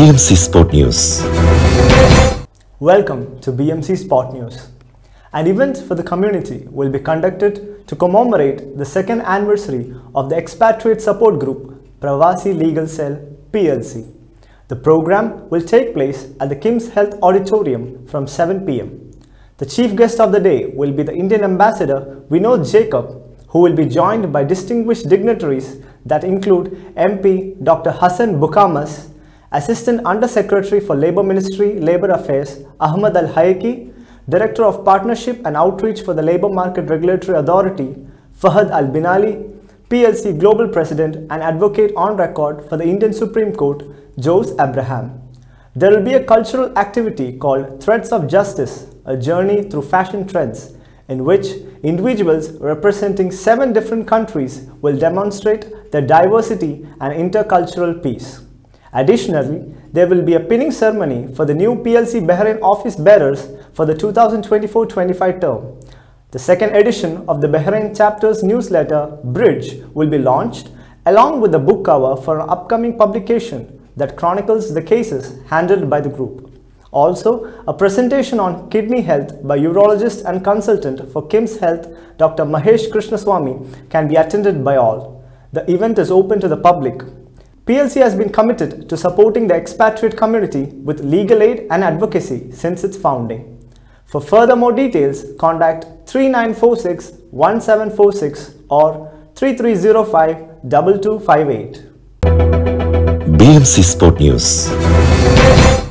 BMC Sport News. Welcome to BMC Sport News. An event for the community will be conducted to commemorate the second anniversary of the expatriate support group Pravasi Legal Cell PLC. The program will take place at the KIMS Health Auditorium from 7 pm. The chief guest of the day will be the Indian ambassador Vinod Jacob, who will be joined by distinguished dignitaries that include MP Dr. Hassan Bukamas, Assistant Under Secretary for Labour Ministry Labour Affairs Ahmad Al Hayeki, Director of Partnership and Outreach for the Labour Market Regulatory Authority Fahad Al Binali, PLC Global President and Advocate on record for the Indian Supreme Court Jose Abraham. There will be a cultural activity called Threads of Justice, a journey through fashion trends, in which individuals representing seven different countries will demonstrate their diversity and intercultural peace. Additionally, there will be a pinning ceremony for the new PLC Bahrain office bearers for the 2024-25 term. The second edition of the Bahrain chapter's newsletter, Bridge, will be launched along with the book cover for an upcoming publication that chronicles the cases handled by the group. Also, a presentation on kidney health by urologist and consultant for KIMS Health, Dr. Mahesh Krishnaswamy, can be attended by all. The event is open to the public. PLC has been committed to supporting the expatriate community with legal aid and advocacy since its founding. For further more details, contact 3946 1746 or 3305 2258. BMC Sport News.